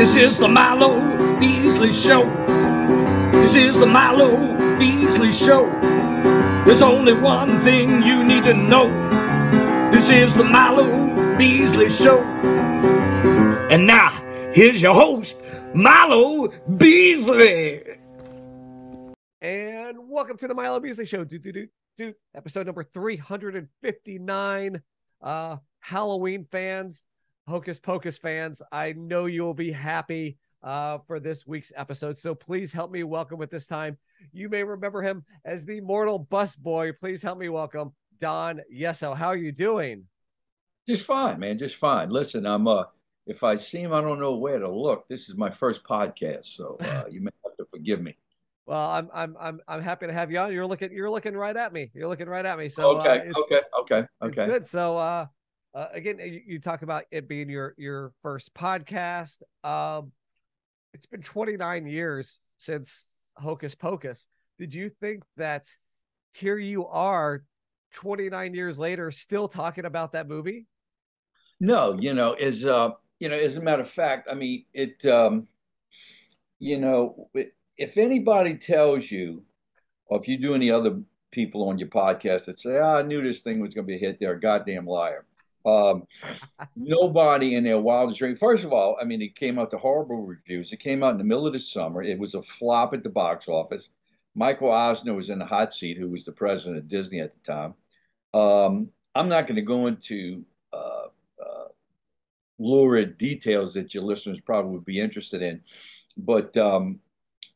This is the Milo Beasley Show. This is the Milo Beasley Show. There's only one thing you need to know. This is the Milo Beasley Show. And now, here's your host, Milo Beasley. And welcome to the Milo Beasley Show. Do, do, do, do. Episode number 359. Uh, Halloween fans, Hocus Pocus fans, I know you'll be happy uh, for this week's episode. So please help me welcome at this time. You may remember him as the mortal bus boy. Please help me welcome Don Yesso. How are you doing? Just fine, man. Just fine. Listen, I'm uh if I seem I don't know where to look, this is my first podcast, so uh, you may have to forgive me. Well, I'm I'm I'm I'm happy to have you on. You're looking you're looking right at me. You're looking right at me. So okay, uh, okay, okay, it's okay. good. So uh, uh again, you, you talk about it being your your first podcast. Um, it's been 29 years since Hocus Pocus. Did you think that here you are 29 years later still talking about that movie? No, you know, as uh, you know, as a matter of fact, I mean, it um, you know, if anybody tells you, or if you do any other people on your podcast that say, oh, I knew this thing was going to be a hit, they're a goddamn liar. Um, nobody in their wildest dream. First of all, I mean, it came out to horrible reviews. It came out in the middle of the summer. It was a flop at the box office. Michael Eisner was in the hot seat, who was the president of Disney at the time. Um, I'm not going to go into uh, uh, lurid details that your listeners probably would be interested in, but um,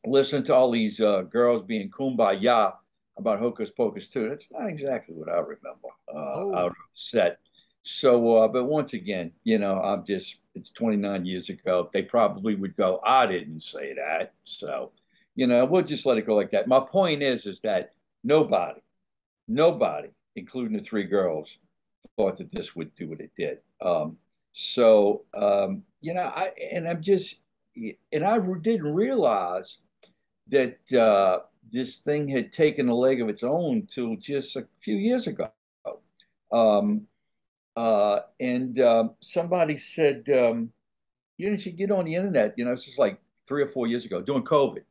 listen to all these uh, girls being kumbaya about Hocus Pocus 2. That's not exactly what I remember uh, Oh. out of set. So, uh, but once again, you know, I'm just, it's 29 years ago. They probably would go, I didn't say that. So, you know, we'll just let it go like that. My point is, is that nobody, nobody, including the three girls, thought that this would do what it did. Um, so, um, you know, I, and I'm just, and I didn't realize that uh, this thing had taken a leg of its own till just a few years ago. Um, uh, and uh, somebody said, um, you should get on the internet. You know, it's just like three or four years ago during COVID.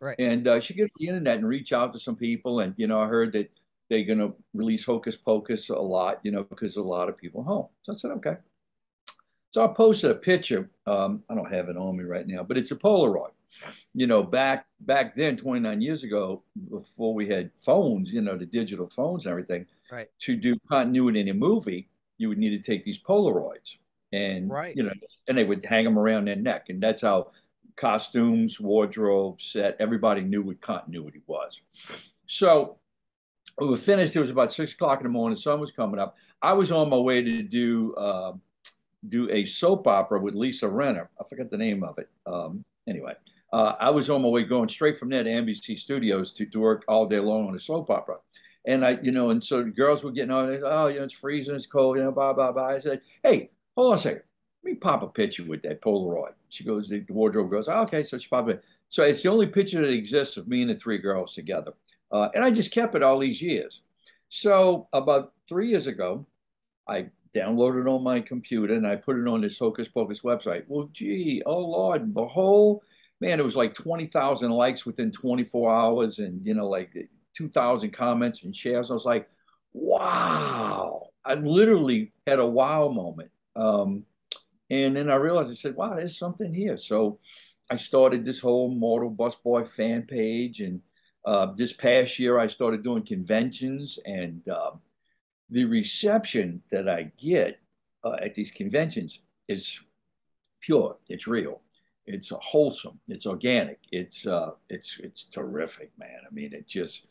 Right. And uh, she get on the internet and reach out to some people. And, you know, I heard that they're going to release Hocus Pocus a lot, you know, because a lot of people home. So I said, okay. So I posted a picture. Um, I don't have it on me right now, but it's a Polaroid. You know, back back then, 29 years ago, before we had phones, you know, the digital phones and everything, Right. to do continuity in a movie, you would need to take these Polaroids, and Right. you know, and they would hang them around their neck, and that's how costumes, wardrobe, set, everybody knew what continuity was. So we were finished. It was about six o'clock in the morning. The sun was coming up. I was on my way to do uh, do a soap opera with Lisa Rinna. I forget the name of it. Um, anyway, uh, I was on my way going straight from there to NBC Studios to, to work all day long on a soap opera. And I, you know, and so the girls were getting on. They, oh, you know, it's freezing, it's cold, you know, blah blah blah. I said, hey, hold on a second. Let me pop a picture with that Polaroid. She goes, the wardrobe goes, oh, okay. So she popped it. So it's the only picture that exists of me and the three girls together. Uh, and I just kept it all these years. So about three years ago, I downloaded on my computer and I put it on this Hocus Pocus website. Well, gee, oh Lord, behold, man, it was like 20,000 likes within 24 hours and, you know, like 2,000 comments and shares. I was like, wow. I literally had a wow moment. Um, and then I realized, I said, wow, there's something here. So I started this whole Mortal Bus Boy fan page. And uh, this past year, I started doing conventions. And um, the reception that I get uh, at these conventions is pure. It's real. It's wholesome. It's organic. It's uh, it's it's terrific, man. I mean, it just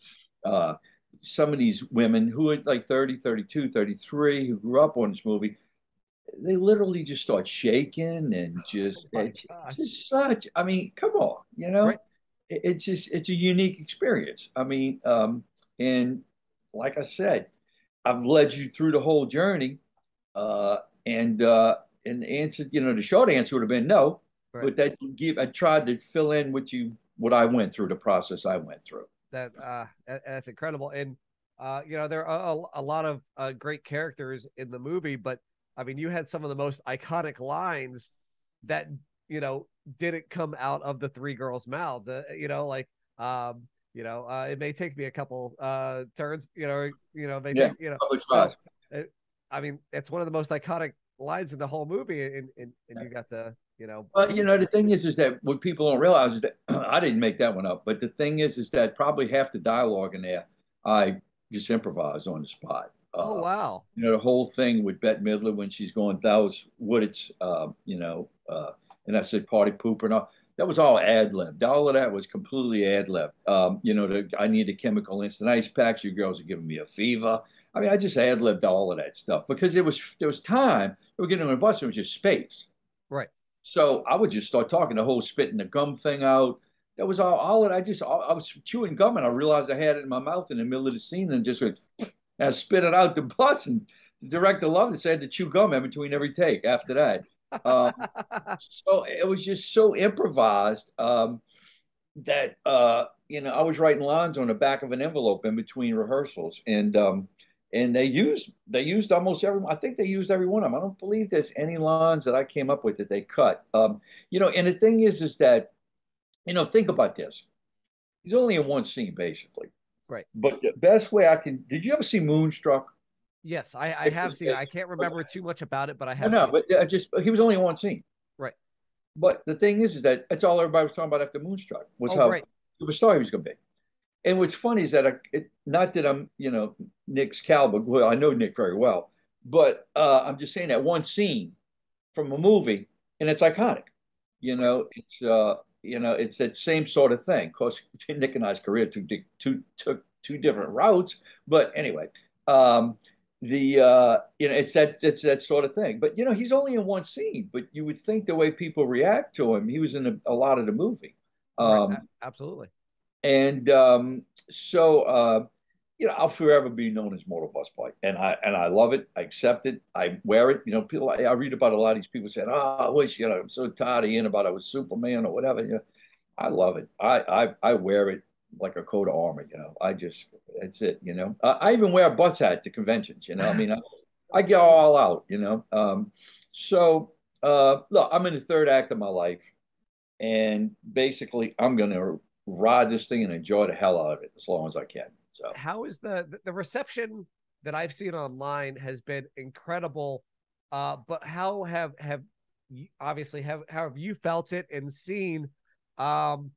uh, some of these women who are like 30, 32, 33, who grew up on this movie, they literally just start shaking and just, Oh it's just such. I mean, come on, you know, Right. It- it's just it's a unique experience. I mean, um, and like I said, I've led you through the whole journey, uh, and uh, and the answer, you know, the short answer would have been no, Right. but that you give I tried to fill in what you what I went through, the process I went through. that uh that's incredible and uh you know there are a, a lot of uh, great characters in the movie but i mean you had some of the most iconic lines that you know, didn't come out of the three girls' mouths. Uh, you know, like um, you know, uh, it may take me a couple uh turns. You know, you know, may Yeah, you know. So, trust. uh, I mean, it's one of the most iconic lines in the whole movie, and and, and you got to, you know, Well, you know, the thing is, is that what people don't realize is that I didn't make that one up, but the thing is, is that probably half the dialogue in there, I just improvised on the spot. oh Uh, wow, you know, the whole thing with Bette Midler when she's going, that was Woodit's, uh, you know, uh, and I said party pooper and all. That was all ad lib. All of that was completely ad lib. Um, you know, the, I need a chemical instant ice packs. You girls are giving me a fever. I mean, I just ad libbed all of that stuff because it was there was time. We were getting on a bus. It was just space. So I would just start talking the whole spitting the gum thing out. That was all. All that I just I was chewing gum and I realized I had it in my mouth in the middle of the scene and just went and I spit it out the bus and the director loved it. So I had to chew gum in between every take after that. Um, so it was just so improvised um, that uh, you know I was writing lines on the back of an envelope in between rehearsals, and um, and they used they used almost every. I think they used every one of them. I don't believe there's any lines that I came up with that they cut. Um, you know, and the thing is, is that you know, think about this. He's only in one scene basically, Right. But the best way I can. Did you ever see Moonstruck? yes, I, I have seen it. I can't remember too much about it, but I have. no, seen but uh, just he was only in one scene. Right. But the thing is, is that that's all everybody was talking about after Moonstruck was Oh, how right. the star he was going to be. And what's funny is that I, it, not that I'm, you know, Nick's caliber. Well, I know Nick very well, but uh, I'm just saying that one scene from a movie, and it's iconic. You know, it's uh, you know, it's that same sort of thing. Of course, Nick and I's career took two took two different routes, but anyway, um, the uh, you know, it's that it's that sort of thing. But you know, he's only in one scene. But you would think the way people react to him, he was in a, a lot of the movie. Um, a- absolutely. And um, so, uh, you know, I'll forever be known as Mortal Bus Boy, and I and I love it. I accept it. I wear it. You know, people. I, I read about a lot of these people saying, "Oh, I wish you know, I'm so tired of hearing about I was Superman or whatever." You know, I love it. I I I wear it like a coat of armor. You know, I just that's it. You know, I, I even wear a butts hat to conventions. You know, I mean, I, I get all out. You know, um, so uh, look, I'm in the third act of my life, and basically, I'm gonna ride this thing and enjoy the hell out of it as long as I can. So How is the the- reception that I've seen online has been incredible. Uh, but how have have you, obviously have how have you felt it and seen um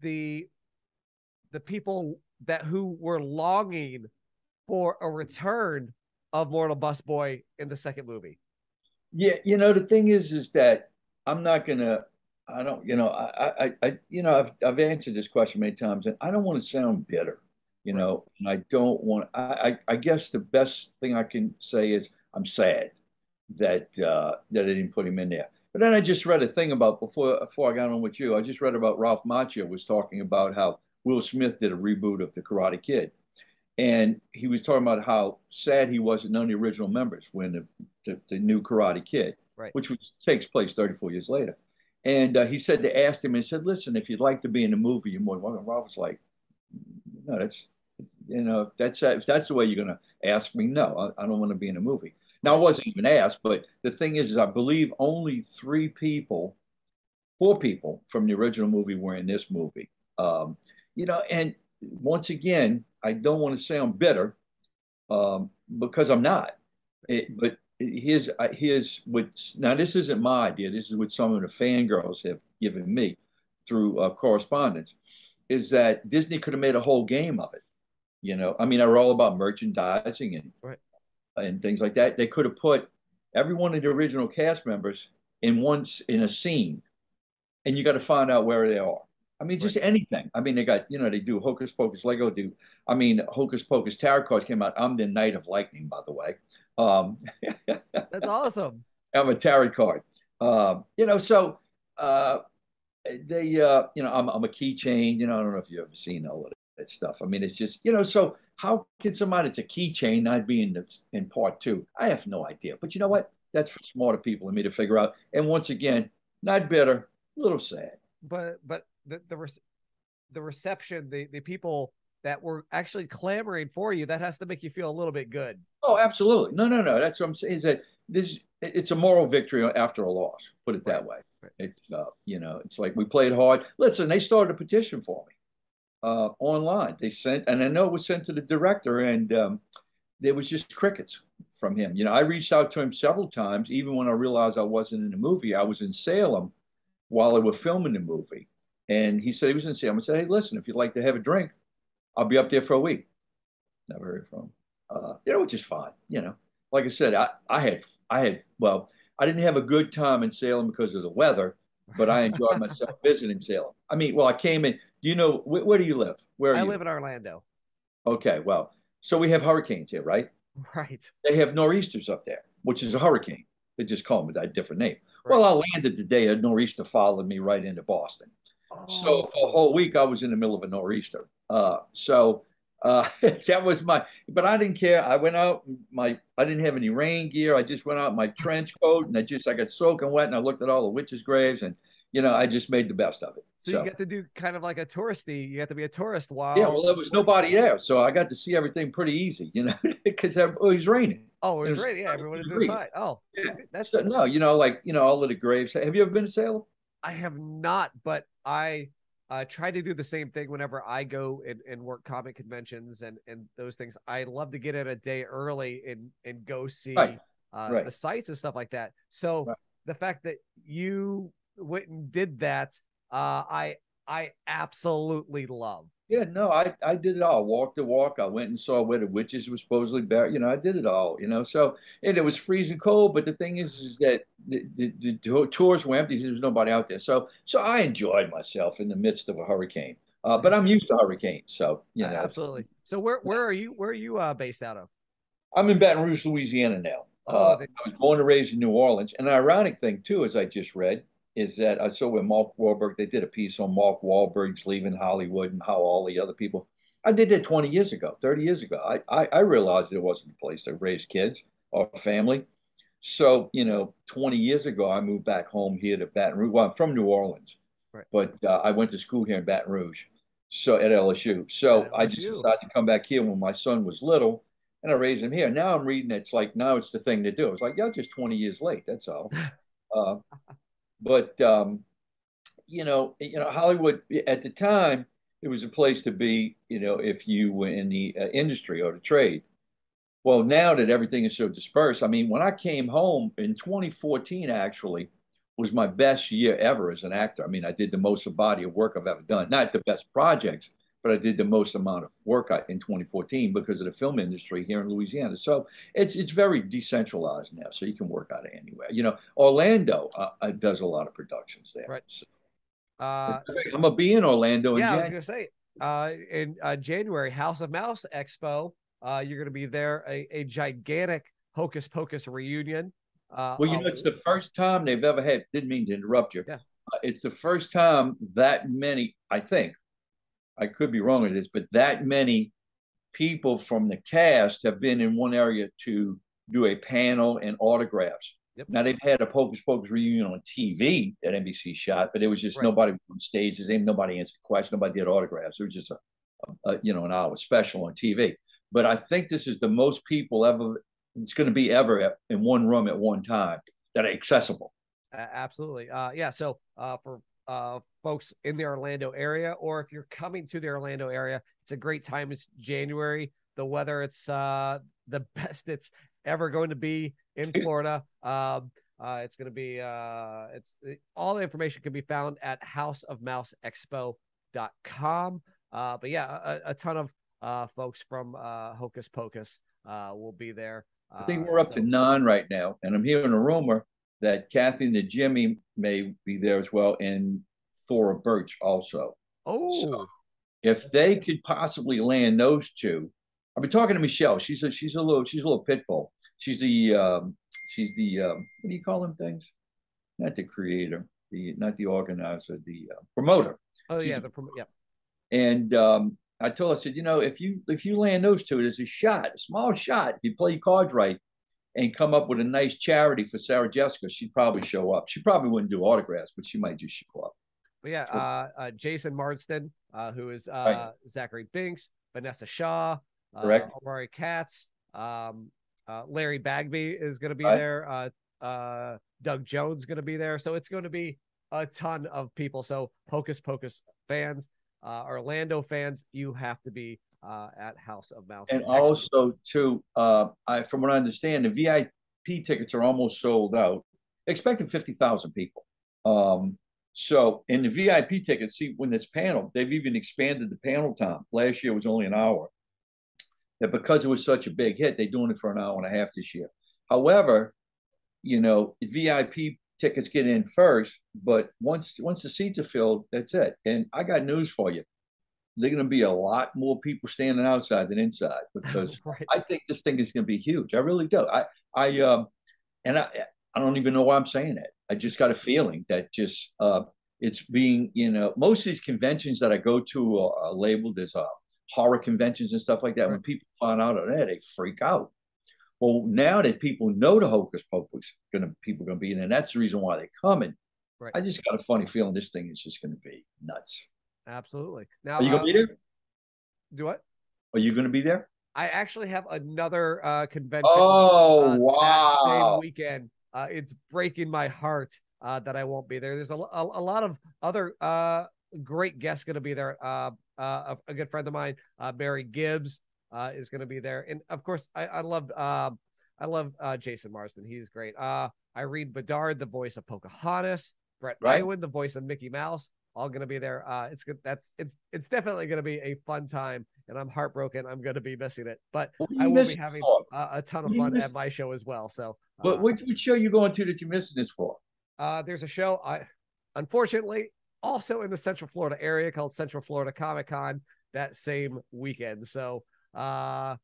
the the people that who were longing for a return of Mortal Bus Boy in the second movie? yeah, you know, the thing is, is that I'm not gonna. I don't, you know, I, I, I, you know, I've, I've answered this question many times, and I don't want to sound bitter, you know, and I don't want. I, I, I guess the best thing I can say is I'm sad that uh, that I didn't put him in there. But then I just read a thing about before before I got on with you. I just read about Ralph Macchio was talking about how Will Smith did a reboot of The Karate Kid, and he was talking about how sad he was that none of the original members when the the, the new Karate Kid, Right. which was, takes place 34 years later. And uh, he said to ask him and said, "Listen, if you'd like to be in the movie, you're more welcome." Ralph was like, "No, that's you know, that's if that's the way you're going to ask me, no, I, I don't want to be in a movie." Now, I wasn't even asked, but the thing is, is I believe only three people, four people from the original movie were in this movie. Um, you know, and once again, I don't want to sound bitter um, because I'm not. It, but here's here's what now this isn't my idea. This is what some of the fangirls have given me through uh, correspondence. Is that Disney could have made a whole game of it? You know, I mean, they're all about merchandising and Right. and things like that. They could have put every one of the original cast members in once in a scene, and you got to find out where they are. I mean, just anything. I mean, they got you know they do Hocus Pocus Lego do. I mean, Hocus Pocus tarot cards came out. I'm the Knight of Lightning, by the way. Um, That's awesome. I'm a tarot card. Um, you know, so uh, they, uh, you know, I'm, I'm a keychain. You know, I don't know if you've ever seen all of that stuff. I mean, it's just, you know, so how can somebody that's a keychain not be in the, in part two? I have no idea. But you know what? That's for smarter people than me to figure out. And once again, not bitter, a little sad. But but the the rec- the reception, the the people that were actually clamoring for you, that has to make you feel a little bit good. Oh, absolutely. No, no, no. That's what I'm saying. Is that this? It's a moral victory after a loss. Put it that way. Right. It's uh, you know, it's like we played hard. Listen, they started a petition for me uh, online. They sent, and I know it was sent to the director, and um, there was just crickets from him. You know, I reached out to him several times, even when I realized I wasn't in the movie. I was in Salem while they were filming the movie, and he said he was in Salem. I said, "Hey, listen, if you'd like to have a drink, I'll be up there for a week." Never heard from him. Uh, you know, which is fine. You know, like I said, I, I had I had well, I didn't have a good time in Salem because of the weather, but I enjoyed myself visiting Salem. I mean, well, I came in. Do you know where, where do you live? Where I you? live in Orlando. Okay, well, so we have hurricanes here, right? Right. They have nor'easters up there, which is a hurricane. They just call them that different name. Right. Well, I landed the day a nor'easter followed me right into Boston. So Oh. for a whole week, I was in the middle of a nor'easter. Uh, so uh, that was my, but I didn't care. I went out, my, I didn't have any rain gear. I just went out in my trench coat and I just, I got soaking wet and I looked at all the witches' graves and, you know, I just made the best of it. so, you get to do kind of like a touristy. You have to be a tourist while. yeah, well, there was nobody there. So I got to see everything pretty easy, you know, because it was raining. Oh, it it was raining. Yeah, everyone is inside. Oh, Yeah. that's So, no, you know, like, you know, all of the graves. Have you ever been to Salem? I have not, but I uh, try to do the same thing whenever I go and, and work comic conventions and and those things. I love to get in a day early and and go see Right. uh, Right. the sites and stuff like that. So Right. the fact that you went and did that, uh, I I absolutely love. Yeah, no, I, I did it all. Walked the walk. I went and saw where the witches were supposedly buried. You know, I did it all. You know, so and it was freezing cold. But the thing is, is that the, the, the tours were empty. There was nobody out there. So so I enjoyed myself in the midst of a hurricane. Uh, but I'm used to hurricanes, so you know, absolutely. So where where are you? Where are you uh, based out of? I'm in Baton Rouge, Louisiana now. Oh, Uh, they- I was born and raised in New Orleans. And the ironic thing too, as I just read, is that I saw where Mark Wahlberg they did a piece on Mark Wahlberg's leaving Hollywood and how all the other people. I did that 20 years ago, 30 years ago. I I, I realized it wasn't a place to raise kids or family. So you know, 20 years ago, I moved back home here to Baton Rouge. Well, I'm from New Orleans, Right. but uh, I went to school here in Baton Rouge, so at LSU. So At I just LSU. decided to come back here when my son was little and I raised him here. Now I'm reading it's like now it's the thing to do. It's like you're just 20 years late. That's all. uh, but um, you know, you know, Hollywood at the time it was a place to be. You know, if you were in the uh, industry or the trade. Well, now that everything is so dispersed, I mean, when I came home in 2014, actually was my best year ever as an actor. I mean, I did the most body of work I've ever done. Not the best projects, but I did the most amount of work in 2014 because of the film industry here in Louisiana. So it's it's very decentralized now, so you can work out of anywhere. You know, Orlando uh, uh, does a lot of productions there. Right. So, Uh, I'm gonna be in Orlando. in yeah, I was gonna say uh, in uh, January, House of Mouse Expo. Uh, you're gonna be there, a, a gigantic Hocus Pocus reunion. Uh, Well, you know, it's the first time they've ever had. Didn't mean to interrupt you. Yeah. Uh, it's the first time that many. I think, I could be wrong with this, but that many people from the cast have been in one area to do a panel and autographs. Yep. Now they've had a Hocus Pocus reunion on TV that NBC shot, but it was just Right. nobody on stages. Ain't nobody answered questions. Nobody did autographs. It was just a, a you know an hour special on TV. But I think this is the most people ever. It's going to be ever at- in one room at one time that are accessible. A- absolutely. Uh, yeah. So uh, for uh, folks in the Orlando area, or if you're coming to the Orlando area, it's a great time. It's January. The weather, it's uh, the best it's ever going to be in Florida. Um, uh, it's going to be uh, it's it, all the information can be found at houseofmouseexpo.com. Uh, but yeah, a, a ton of uh, folks from uh, Hocus Pocus uh, will be there. I think Uh, we're up so- to nine right now, and I'm hearing a rumor that Kathy Najimy may be there as well, and Thora Birch also. Oh, If they could possibly land those two, I've been talking to Michelle. She's a she's a little she's a little pit bull. She's the um, she's the um, what do you call them things? Not the creator, the not the organizer, the uh, promoter. oh she's yeah, the prom- yeah. And um, I told her, I said, you know, if you if you land those two, there's a shot, a small shot. If you play your cards right and come up with a nice charity for Sarah Jessica, she'd probably show up. She probably wouldn't do autographs, but she might just show up. But yeah, uh, uh, Jason Marsden, uh, who is uh, Right. Thackery Binx, Vanessa Shaw, uh, Correct. Omri Katz, um, uh, Larry Bagby is going to be Right. there. Uh, uh, Doug Jones is going to be there. So it's going to be a ton of people. So Hocus Pocus fans, uh, Orlando fans, you have to be uh, at House of Mouse. And also, too, uh, I from what I understand, the VIP tickets are almost sold out. Expecting fifty thousand people. Um, so in the VIP tickets, see when this panel, they've even expanded the panel time. Last year was only an hour. That because it was such a big hit, they're doing it for an hour and a half this year. However, you know, VIP tickets get in first, but once once the seats are filled, that's it. And I got news for you. They're going to be a lot more people standing outside than inside because right. I think this thing is going to be huge. I really do. I I um and I I don't even know why I'm saying that. I just got a feeling that just uh it's being you know most of these conventions that I go to are, are labeled as uh horror conventions and stuff like that. When people find out of that, they freak out. Well, now that people know the Hocus Pocus gonna people gonna be in, and that's the reason why they're coming. Right. I just got a funny feeling this thing is just gonna be nuts. Absolutely. Now, Are you gonna uh, be there? do what? Are you gonna be there? I actually have another uh, convention. Oh uh, wow! same weekend. Uh, it's breaking my heart uh, that I won't be there. There's a, a, a lot of other uh, great guests going to be there. Uh, uh, a, a good friend of mine, uh, Barry Gibbs, uh, is going to be there, and of course, I, I love uh, I love uh, Jason Marsden. He's great. Uh, Irene Bedard, the voice of Pocahontas. Brett Right. The voice of Mickey Mouse, all going to be there. Uh, it's good. That's it's it's definitely going to be a fun time, and I'm heartbroken. I'm going to be missing it, but I will be having uh, a ton of fun at my show as well. So, uh, But which, what show you going to that you're missing this for? uh, there's a show I unfortunately also in the Central Florida area called Central Florida Comic Con that same weekend. So, uh,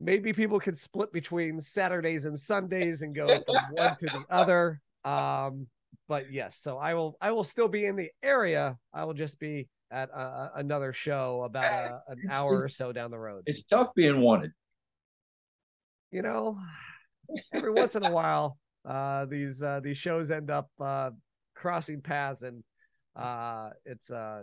maybe people can split between Saturdays and Sundays and go from one to the other. Um, but yes, so I will I will still be in the area. I will just be at uh, another show about uh an hour or so down the road. It's tough being wanted. you know, every once in a while, uh, these uh, these shows end up uh, crossing paths, and uh, it's uh,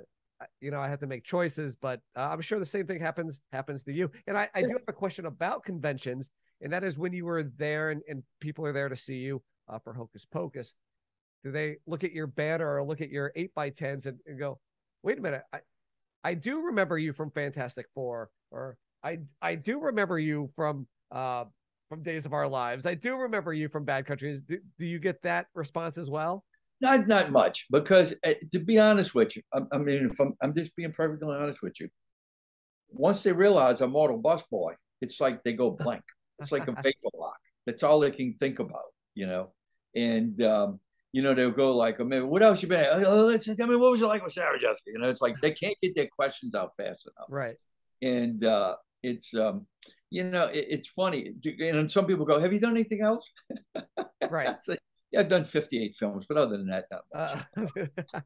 you know I have to make choices. But uh, I'm sure the same thing happens happens to you. And I, I do have a question about conventions, and that is when you were there and, and people are there to see you uh, for Hocus Pocus. Do they look at your banner or look at your eight by tens and, and go, "Wait a minute, I I do remember you from Fantastic Four, or I I do remember you from uh from Days of Our Lives. I do remember you from Bad Countries. Do, do you get that response as well? Not not much because uh, to be honest with you, I, I mean, if I'm, I'm just being perfectly honest with you. Once they realize I'm Mortal Bus Boy, it's like they go blank. It's like a vapor lock. That's all they can think about, you know. And um, you know they'll go like, "I mean, what else you been? At? Oh, let's, I mean, what was it like with Sarah Jessica? You know, it's like they can't get their questions out fast enough. Right. and uh, it's um, you know it, it's funny and some people go have you done anything else Right. Like, yeah i've done 58 films but other than that not much. Uh,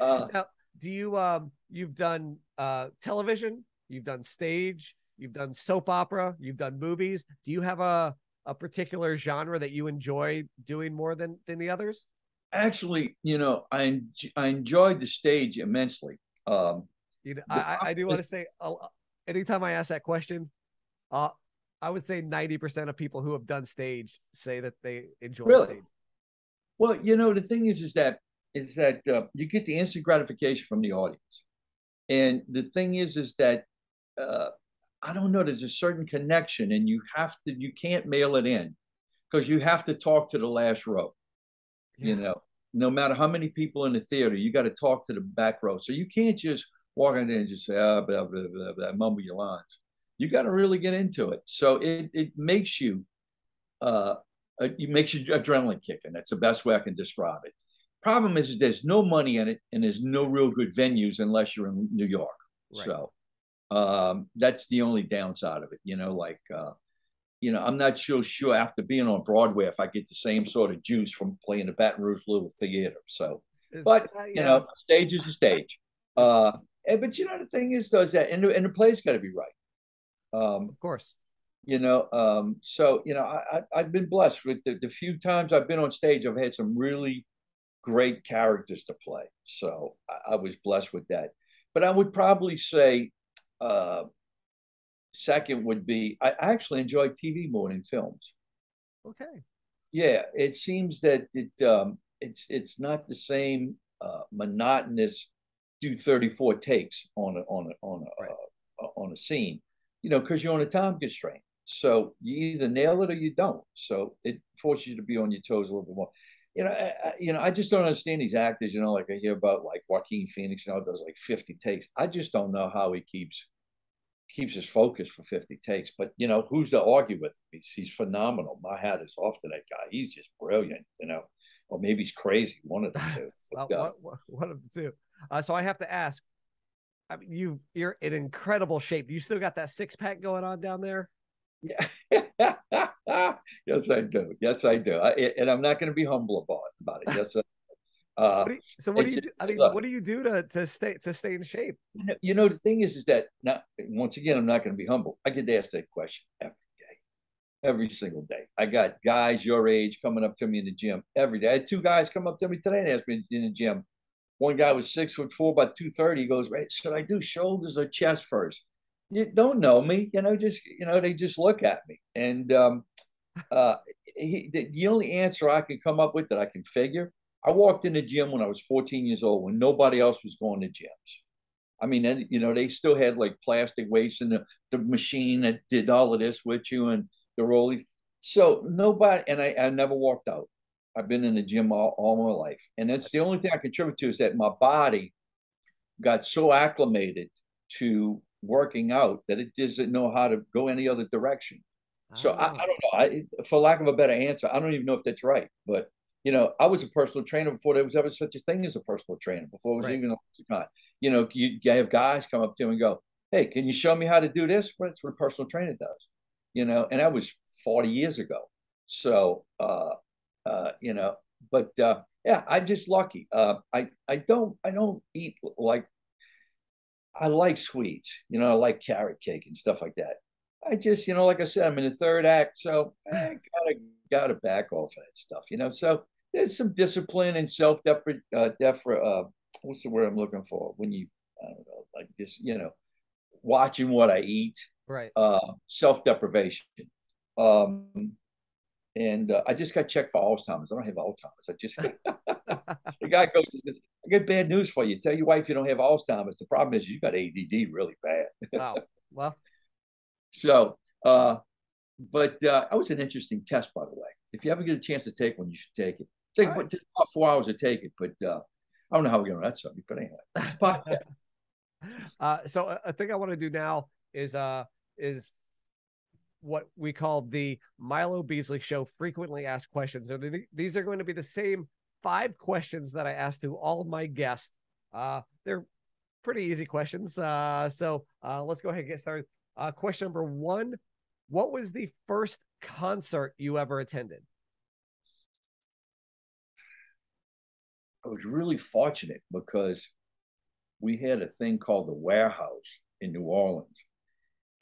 Uh, now, do you um you've done uh television, you've done stage, you've done soap opera, you've done movies. Do you have a a particular genre that you enjoy doing more than than the others? actually you know I, I enjoyed the stage immensely um, You know, I- I do want to say, uh, anytime I ask that question, uh, I would say ninety percent of people who have done stage say that they enjoy Really? stage. well you know the thing is is that is that uh, you get the instant gratification from the audience and the thing is is that uh, i don't know there's a certain connection and you have to you can't mail it in because you have to talk to the last row you know? No matter how many people in the theater you got to talk to the back row. So you can't just walk in there and just say ah, blah, blah, blah, blah, mumble your lines. You got to really get into it. So it, it makes you uh it makes you adrenaline kicking that's the best way i can describe it. Problem is, is there's no money in it and there's no real good venues unless you're in new york. Right. so um that's the only downside of it you know like uh you know, I'm not sure sure after being on Broadway if I get the same sort of juice from playing the Baton Rouge Little Theater. So, Is- but uh, you know, stage is a stage. Uh, and, but you know, the thing is, though, is that and the, and the play's got to be right. Um, of course. you know, um, so you know, I, I I've been blessed with the, the few times I've been on stage. I've had some really great characters to play, so I, I was blessed with that. But I would probably say uh, second would be I actually enjoy TV more than films. Okay. Yeah, it seems that it um, it's it's not the same uh, monotonous do 34 takes on a on a on a right. uh, on a scene, you know, because you're on a time constraint. So you either nail it or you don't. So it forces you to be on your toes a little bit more. You know, I, you know, I just don't understand these actors. You know, like I hear about like Joaquin Phoenix, you know, does like 50 takes. I just don't know how he keeps keeps his focus for 50 takes. But you know, who's to argue with? He's, he's phenomenal. My hat is off to that guy. He's just brilliant. You know, or maybe he's crazy. One of the two. well, uh, one, one of the two. Uh, so I have to ask. I mean, you you're in incredible shape. You still got that six pack going on down there? Yeah. yes, I do. Yes, I do. I, and I'm not going to be humble about about it. Yes. Uh, what you, so what do you do? I mean, look, what do you do to to stay to stay in shape? You know, the thing is, is that now once again, I'm not going to be humble. I get asked that question every day, every single day. I got guys your age coming up to me in the gym every day. I had two guys come up to me today and ask me in the gym. One guy was six foot four, about two thirty. He goes, "Right, should I do shoulders or chest first? You don't know me, you know. Just you know, they just look at me, and um, uh, he, the, the only answer I can come up with that I can figure I walked in the gym when I was 14 years old when nobody else was going to gyms. I mean, and, you know, they still had like plastic weights and the, the machine that did all of this with you and the rolling. So nobody, and I, I never walked out. I've been in the gym all, all my life. And that's the only thing I contribute to is that my body got so acclimated to working out that it doesn't know how to go any other direction. So I, I, don't know. I, for lack of a better answer, I don't even know if that's right, but you know, I was a personal trainer before there was ever such a thing as a personal trainer, before it was right. even a You know, you, you have guys come up to him and go, Hey, can you show me how to do this? Well, that's what a personal trainer does, you know, and that was 40 years ago. So, uh, uh, you know, but uh, yeah, I'm just lucky. Uh, I, I don't, I don't eat like, I like sweets, you know, I like carrot cake and stuff like that. I just, you know, like I said, I'm in the third act, so I gotta gotta back off of that stuff, you know. So there's some discipline and self depre uh, uh, what's the word I'm looking for? When you, I don't know, like just you know, watching what I eat, right? Uh, self deprivation. Um, and uh, I just got checked for Alzheimer's. I don't have Alzheimer's. I just the guy goes, says, "I got bad news for you. Tell your wife you don't have Alzheimer's. The problem is you got ADD really bad." wow. well, so, uh, but uh, that was an interesting test, by the way. If you ever get a chance to take one, you should take it. Take right. about four hours to take it, but uh, I don't know how we're going to that subject. But anyway, uh, so a thing I want to do now is uh is what we call the Milo Beasley Show frequently asked questions. So these are going to be the same five questions that I asked to all of my guests. Uh, they're pretty easy questions. Uh, so uh, let's go ahead and get started. Uh, question number one What was the first concert you ever attended? I was really fortunate because we had a thing called the warehouse in New Orleans.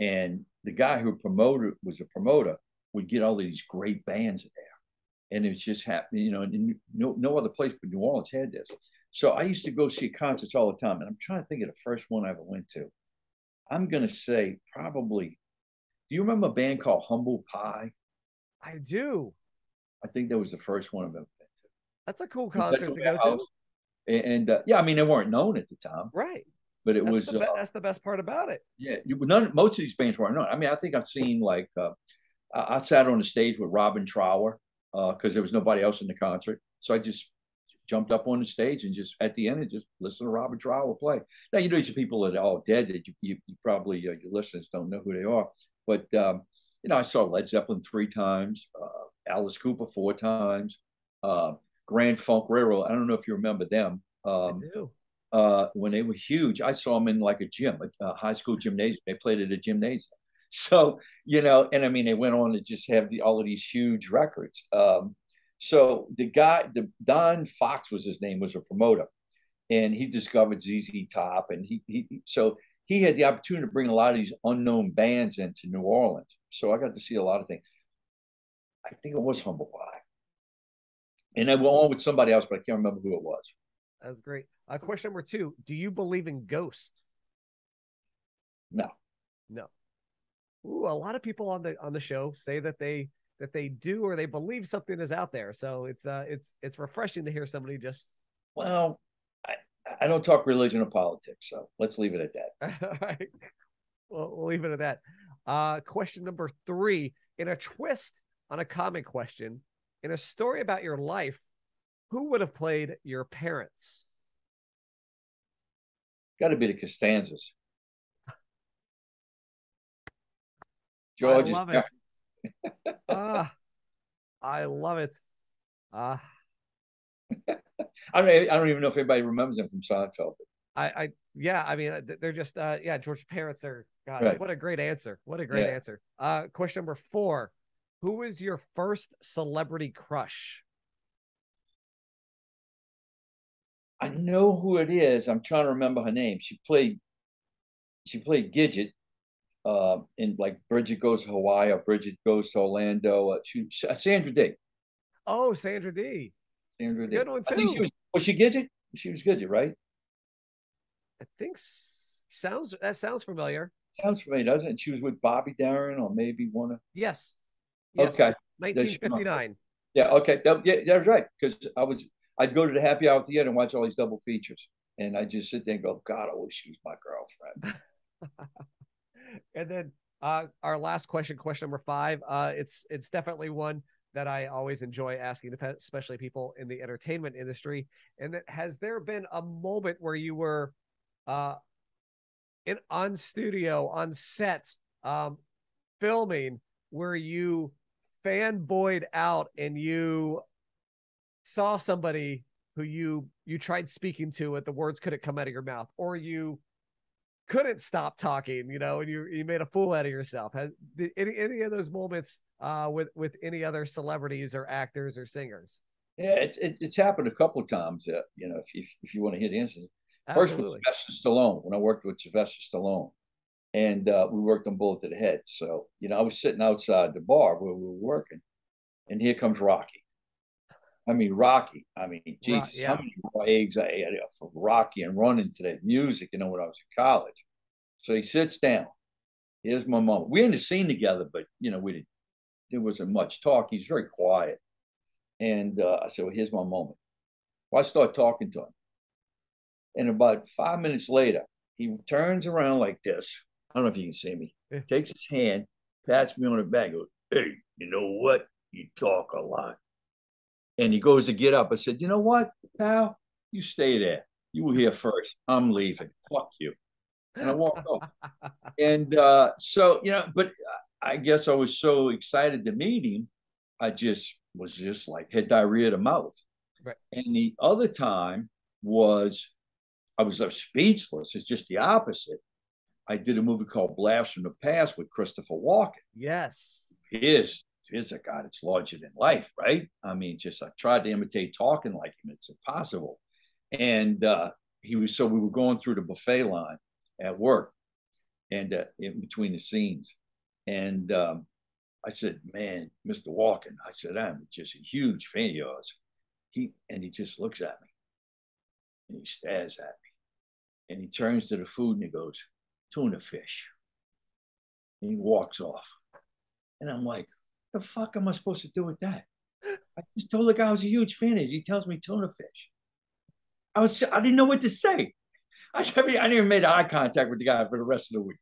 And the guy who promoted was a promoter would get all these great bands in there. And it was just happening, you know, no, no other place but New Orleans had this. So I used to go see concerts all the time. And I'm trying to think of the first one I ever went to. I'm going to say probably. Do you remember a band called Humble Pie? I do. I think that was the first one I've ever been to. That's a cool concert to go to. And, and uh, yeah, I mean they weren't known at the time, right? But it that's was the be- uh, that's the best part about it. Yeah, you, none most of these bands weren't known. I mean, I think I've seen like uh, I, I sat on the stage with Robin Trower because uh, there was nobody else in the concert, so I just jumped up on the stage and just at the end and just listen to Robin Trower play. Now you know these people that are all dead that you, you, you probably uh, your listeners don't know who they are, but um, you know I saw Led Zeppelin three times, uh, Alice Cooper four times, uh, Grand Funk Railroad. I don't know if you remember them. Um, I do. Uh, when they were huge, I saw them in like a gym, a, a high school gymnasium. They played at a gymnasium. So you know, and I mean, they went on to just have the, all of these huge records. Um, so the guy, the Don Fox was his name, was a promoter, and he discovered ZZ Top, and he, he so he had the opportunity to bring a lot of these unknown bands into New Orleans. So I got to see a lot of things. I think it was Humble Pie, and I went on with somebody else, but I can't remember who it was. That's great. Uh, question number two: Do you believe in ghosts? No. No. Ooh, a lot of people on the on the show say that they that they do or they believe something is out there. So it's uh it's it's refreshing to hear somebody just Well, I, I don't talk religion or politics, so let's leave it at that. All right. Well, we'll leave it at that. Uh, question number three in a twist on a common question, in a story about your life, who would have played your parents? Got to be the Costanzas. George I love it. ah, I love it. Ah, I don't. I don't even know if anybody remembers him from Seinfeld. I, I, yeah, I mean, they're just, uh, yeah, George's parents are, God, Right. what a great answer. What a great Yeah. answer. Uh, question number four Who was your first celebrity crush? I know who it is. I'm trying to remember her name. She played. She played Gidget, uh, in like Bridget Goes to Hawaii or Bridget Goes to Orlando. Uh, she, Sandra Day. Oh, Sandra Dee Sandra Day. Good one, I think she too. was, was she Gidget? She was Gidget, right? I think sounds that sounds familiar. Sounds familiar, doesn't it? She was with Bobby Darin or maybe one of. Yes. Yes. Okay. 1959. Yeah. Okay. That, yeah, that's right. Because I was, I'd go to the happy hour theater and watch all these double features, and I just sit there and go, God, I wish she was my girlfriend. and then uh, our last question, question number five. Uh, it's it's definitely one that I always enjoy asking, especially people in the entertainment industry. And that has there been a moment where you were uh, in on studio on set um, filming where you fanboyed out and you saw somebody who you you tried speaking to and the words couldn't come out of your mouth or you couldn't stop talking you know and you you made a fool out of yourself has did any any of those moments uh with with any other celebrities or actors or singers Yeah, it's it, it's happened a couple of times. Uh, you know, if you if you want to hear the instance, first with absolutely Sylvester Stallone when I worked with Sylvester Stallone, and uh, we worked on Bullet to the Head. So you know, I was sitting outside the bar where we were working, and here comes Rocky. I mean, Rocky. I mean, Jesus, yeah. how many eggs I ate for Rocky and running to that music, you know, when I was in college. So he sits down. Here's my mom. We in the scene together, but you know, we didn't. There wasn't much talk. He's very quiet. And uh, I said, "Well, here's my moment." Well, I start talking to him, and about five minutes later, he turns around like this. I don't know if you can see me. Yeah. Takes his hand, pats me on the back, goes, "Hey, you know what? You talk a lot." And he goes to get up. I said, "You know what, pal? You stay there. You were here first. I'm leaving. Fuck you." And I walked off. And uh, so, you know, but I guess I was so excited to meet him, I just was just like had diarrhea of the mouth. Right. And the other time was I was uh, speechless. It's just the opposite. I did a movie called Blast from the Past with Christopher Walken. yes Here's here's a God, it's larger than life, right? I mean, just I tried to imitate talking like him. It's impossible. And uh, he was so we were going through the buffet line at work and uh, in between the scenes. And um, I said, "Man, Mr. Walken," I said, "I'm just a huge fan of yours." He and he just looks at me, and he stares at me, and he turns to the food and he goes, "Tuna fish," and he walks off. And I'm like, "The fuck am I supposed to do with that?" I just told the guy I was a huge fan of. He tells me tuna fish. I was I didn't know what to say. I, I mean, I didn't even make eye contact with the guy for the rest of the week.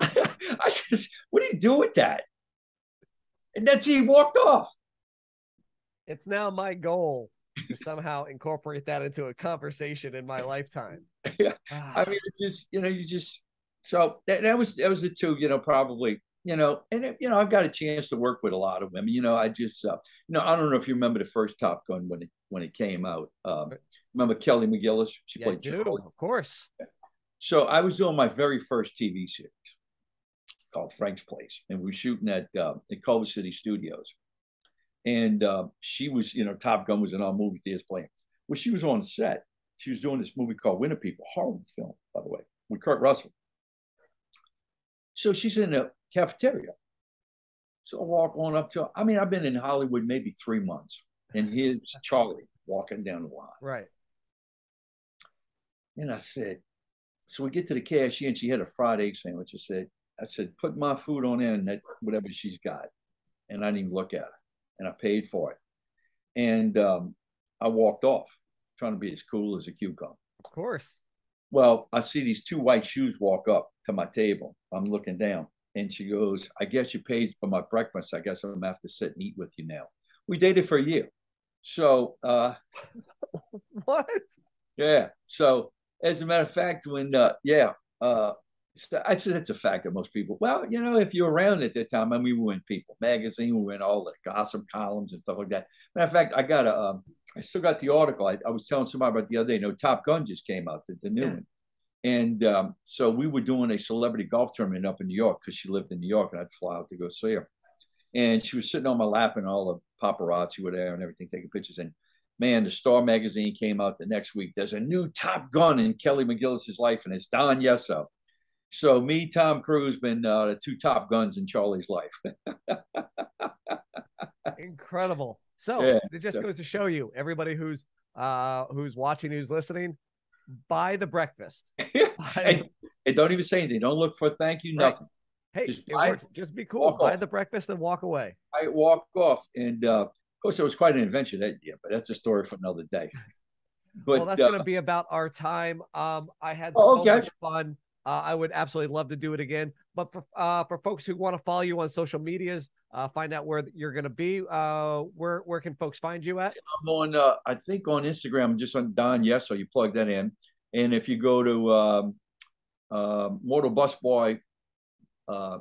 I just, what do you do with that? And then he walked off. it's now my goal to somehow incorporate that into a conversation in my lifetime Yeah. Ah, I mean, it's just, you know, you just, so that, that was, that was the two, you know, probably, you know, and, it, you know, I've got a chance to work with a lot of women, you know, I just, uh, you know, I don't know if you remember the first Top Gun when it, when it came out. Um, remember Kelly McGillis? She yeah, played do, Charlie. of course So I was doing my very first TV series called Frank's Place, and we were shooting at uh, at Culver City Studios. And uh, she was, you know, Top Gun was in our movie theaters playing. Well, she was on set. She was doing this movie called Winter People, horrible film, by the way, with Kurt Russell. So she's in the cafeteria. So I walk on up to her. I mean, I've been in Hollywood maybe three months, and here's Charlie walking down the line. right And I said, so we get to the cashier and she had a fried egg sandwich. I said, I said, put my food on in that whatever she's got. And I didn't even look at her. And I paid for it. And um, I walked off, trying to be as cool as a cucumber. Of course. Well, I see these two white shoes walk up to my table. I'm looking down. And she goes, I guess you paid for my breakfast. I guess I'm gonna have to sit and eat with you now. We dated for a year. So uh what? Yeah. So as a matter of fact, when uh yeah, uh I'd say that's a fact that most people, well, you know, if you're around at that time, I mean, we were in People magazine, we were in all the gossip columns and stuff like that. Matter of fact, I got a, um, I still got the article. I, I, was telling somebody about the other day, you know, Top Gun just came out, the, the new yeah. one. And um, so we were doing a celebrity golf tournament up in New York because she lived in New York and I'd fly out to go see her. And she was sitting on my lap and all the paparazzi were there and everything, taking pictures. And man, the Star magazine came out the next week. There's a new Top Gun in Kelly McGillis's life, and it's Don Yesso. So me, Tom Cruise, been uh, the two top guns in Charlie's life. Incredible. So yeah, it just so. goes to show you, everybody who's uh who's watching, who's listening, buy the breakfast. Buy... and, don't even say anything. Don't look for thank you, right. nothing. Hey, just, buy, just be cool. Buy off. the breakfast and walk away. I walk off, and uh, of course, it was quite an adventure that year, but that's a story for another day. But, well, that's uh, going to be about our time. Um, I had oh, so okay. much fun. Uh, I would absolutely love to do it again. But for uh, for folks who want to follow you on social medias, uh, find out where you're going to be. Uh, where where can folks find you at? I'm on. Uh, I think on Instagram, just on Don Yes. You plug that in, and if you go to um, uh, Mortal Bus Boy uh,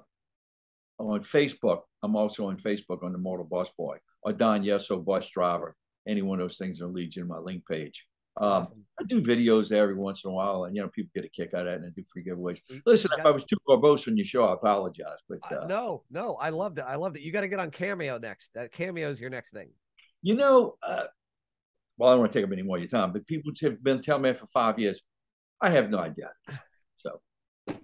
on Facebook, I'm also on Facebook on the Mortal Bus Boy or Don Yesso Bus Driver. Any one of those things will lead you to my link page. Um, awesome. I do videos every once in a while, and you know people get a kick out of it, and I do free giveaways. Listen, if I was too verbose on your show, I apologize. But uh, no, no, I loved it. I loved it. You got to get on Cameo next. That Cameo is your next thing. You know, uh, well, I don't want to take up any more of your time, but people have been telling me for five years. I have no idea. So, all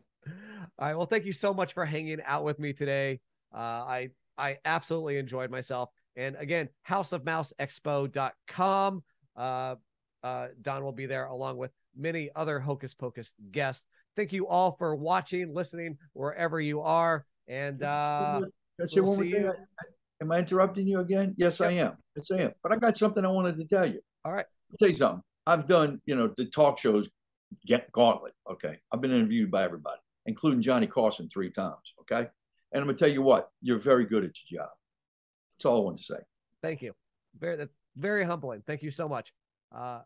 right. Well, thank you so much for hanging out with me today. Uh, I I absolutely enjoyed myself. And again, houseofmouseexpo.com. Uh, uh, Don will be there along with many other Hocus Pocus guests. Thank you all for watching, listening, wherever you are. And uh, we'll see you. Am I interrupting you again? Yes, yep. I am. Yes, I am. But I got something I wanted to tell you. All right. I'll tell you something. I've done, you know, the talk shows get gauntlet. Okay. I've been interviewed by everybody, including Johnny Carson three times. Okay. And I'm gonna tell you what, you're very good at your job. That's all I want to say. Thank you. Very that's very humbling. Thank you so much. Uh,